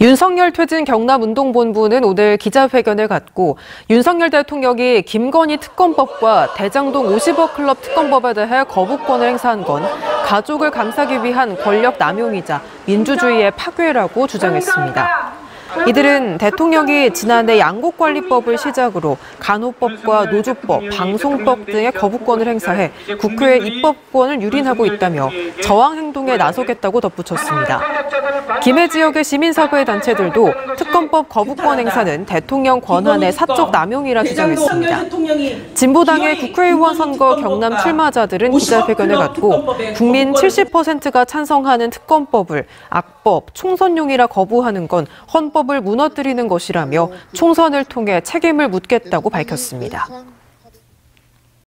윤석열 퇴진 경남운동본부는 오늘 기자회견을 갖고 윤석열 대통령이 김건희 특검법과 대장동 50억 클럽 특검법에 대해 거부권을 행사한 건 가족을 감싸기 위한 권력 남용이자 민주주의의 파괴라고 주장했습니다. 이들은 대통령이 지난해 양곡관리법을 시작으로 간호법과 노조법, 방송법 등의 거부권을 행사해 국회의 입법권을 유린하고 있다며 저항 행동에 나서겠다고 덧붙였습니다. 김해 지역의 시민사회 단체들도 특검법 거부권 행사는 대통령 권한의 사적 남용이라 주장했습니다. 진보당의 국회의원 선거 경남 출마자들은 기자회견을 갖고 국민 70%가 찬성하는 특검법을 악법, 총선용이라 거부하는 건 헌법 을 무너뜨리는 것이라며 총선을 통해 책임을 묻겠다고 밝혔습니다.